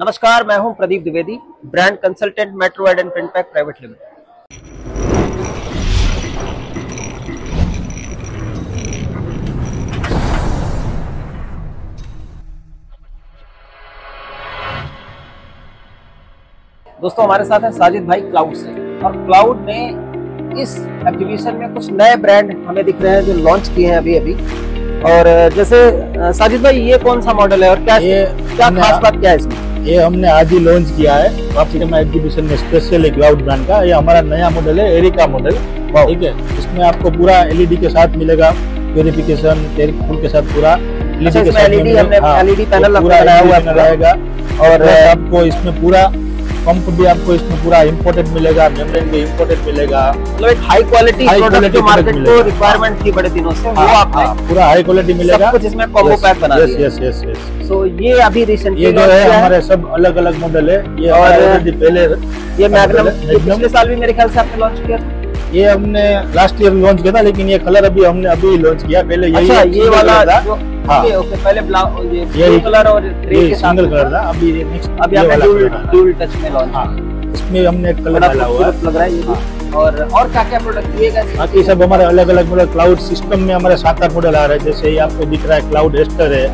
नमस्कार मैं हूँ Pradeep Dwivedi brand consultant metro ad and print pack private limited. दोस्तों हमारे साथ है साजिद भाई क्लाउड से। और क्लाउड ने इस एग्जीबिशन में कुछ नए ब्रांड हमें दिख रहे हैं जो लॉन्च किए हैं अभी अभी और जैसे साजिद भाई ये कौन सा मॉडल है और क्या क्या खास बात क्या है इसमें? ये हमने आज ही लॉन्च किया है। वापसीमा एग्जीबिशन में स्पेशल एक क्लाउड ब्रांड का। ये हमारा नया मॉडल है एरिका मॉडल ठीक है? इसमें आपको पूरा एलईडी के साथ मिलेगा। प्योरिफिकेशन फुल के साथ पूरा LED अच्छा, के साथ LED पैनल ये पूरा हुआ। रहेगा। और आपको इसमें पूरा पंप भी आपको इसमें पूरा इम्पोर्टेड मिलेगा मेम्ब्रेन भी इम्पोर्टेड मिलेगा। मतलब एक हाई क्वालिटी प्रोडक्ट जो मार्केट को। रिक्वायरमेंट थी बड़े दिनों से वो हाँ, आपने हाँ, पूरा हाई क्वालिटी मिलेगा। कुछ इसमें कॉम्बो पैक बना yes yes yes yes so ये अभी रिसेंटली ये जो है हमारे सब अलग अलग मॉडल है। ये और- पहले ये मैग्नम पिछले साल भी मेरे ख्याल से आपने लॉन्च किया था। ये हमने लास्ट ईयर लॉन्च किया था लेकिन ये कलर अभी हमने अभी लॉन्च किया। पहले यही अच्छा ये वाला था। ओके ओके पहले ब्लाउ ये ये कलर और ग्रे के साथ सिंगल कलर था अभी ये नेक्स्ट अभी आपने वाला ड्यूल colour डाला। ड्यूल टच में लॉन्च हाँ। इसमें हमने कलर डाला हुआ है। लग रहा है ये और और क्या क्या प्रोडक्ट दिएगा? बाकी सब हमारे अलग अलग मॉडल क्लाउड सिस्टम में हमारे सात आठ मॉडल आ रहे हैं। जैसे ये आपको दिख रहा है क्लाउड एस्टर है।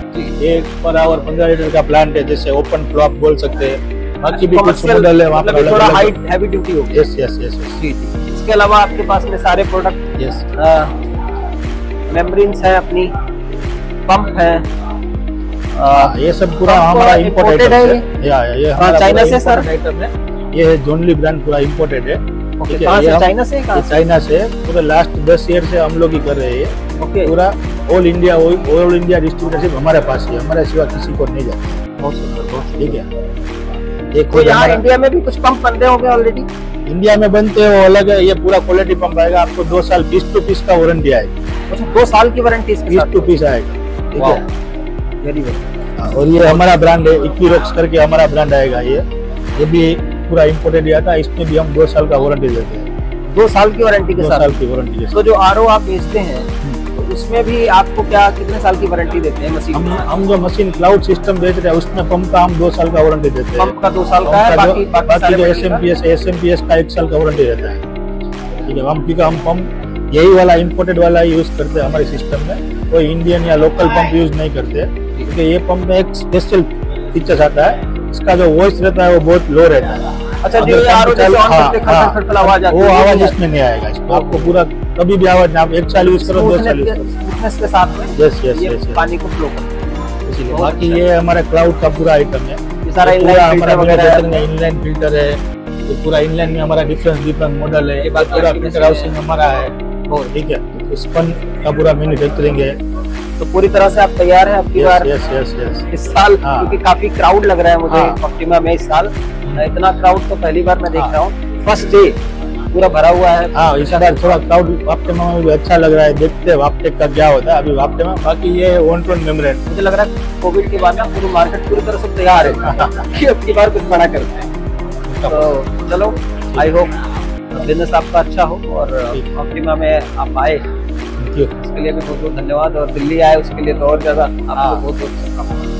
एक पर आवर पंद्रह लीटर का प्लांट है जैसे ओपन फ्लो आप बोल सकते हैं। बाकी भी कुछ मॉडल है वहाँ मतलब पर थोड़ा अलग हैवी ड्यूटी होगी यस यस यस इसके अलावा आपके पास में सारे प्रोडक्ट यस मेम्ब्रेन्स है अपनी। पंप है। हाँ, ये सब पूरा हमारा इम्पोर्टेड है ये? ये हाँ, चाइना से सर? ये जोनली ब्रांड पूरा इम्पोर्टेड है। चाइना से चाइना से पूरे लास्ट दस ईयर से हम लोग ही कर रहे हैं ओके पूरा all India all India distributorship हमारे पास ही हमारे सिवा किसी को नहीं जाता। बहुत सुंदर बहुत ठीक है। ये तो यहाँ इंडिया में भी कुछ पंप बनते होंगे ऑलरेडी इंडिया में बनते हैं वो अलग है। ये पूरा क्वालिटी पंप आएगा आपको दो साल पीस टू पीस का वारंटी आएगा। अच्छा दो साल की वारंटी पीस टू पीस आएगा। ठीक है वेरी वेरी हाँ, और ये हमारा ब्रांड है इक्विरॉक्स करके हमारा ब्रांड आएगा ये। ये भी पूरा इम्पोर्टेड आता है इसमें भी हम दो साल का वारंटी देते हैं। दो साल की वारंटी के दो साथ। साल की वारंटी तो जो आर आप बेचते हैं तो उसमें भी आपको क्या कितने साल की वारंटी देते हैं मशीन हम हम जो मशीन क्लाउड सिस्टम बेच रहे हैं उसमें पंप का हम दो साल का वारंटी देते हैं। पंप का दो साल का है बाकी बाकी जो S M P S S M P S का एक साल का वारंटी रहता है। ठीक है हम पंप यही वाला इम्पोर्टेड वाला यूज़ करते हैं हमारे सिस्टम में। कोई इंडियन या लोकल पंप यूज़ नहीं करते। क्योंकि ये पंप में एक स्पेशल फीचर्स आता है। इसका जो वॉइस रहता है वो बहुत लो रहता है। अच्छा जो हाँ, हाँ, आवाज़ आती वो है। वो आवाज़ इसमें नहीं आएगा। आपको पूरा कभी भी आवाज़ आप एक साल यूज़ करो दो साल यूज़ करो। स्मूथनेस के साथ में यस यस ये यस पानी को फ्लो करता इसीलिए बाकी अच्छा। ये हमारा क्लाउड का पूरा आइटम है। ये सारा इनलाइन फ़िल्टर वगैरह है। इनलाइन फ़िल्टर है। ये पूरा इनलाइन में हमारा डिफरेंट डिफरेंट मॉडल है। ये ये पूरा फ़िल्टर हाउसिंग हमारा है। बहुत ठीक है स्पन का पूरा मैन्युफैक्चरिंग है तो पूरी तरह से आप तैयार हैं अब की बार? यस यस यस इस साल? हाँ। क्योंकि काफ़ी क्राउड लग रहा है मुझे हाँ। में इस साल। इतना क्राउड तो पहली बार मैं देख हाँ। रहा हूँ। फ़र्स्ट डे पूरा भरा हुआ है। हाँ इस बार थोड़ा क्राउड वापटे में भी अच्छा लग रहा है। देखते हैं वापटे का क्या होता है अभी वापटे में बाकी ये वन टू मेमोरेट मुझे लग रहा है कोविड के बाद ना पूरी मार्केट पूरी तरह से तैयार है। कि अब की बार कुछ बड़ा करते हैं। तो चलो आई होप बिज़नेस आपका अच्छा हो और। ऑप्टिमा में आप आए उसके लिए भी बहुत बहुत धन्यवाद और दिल्ली आए उसके लिए तो और ज़्यादा आपको हाँ। बहुत बहुत शुभकामनाएँ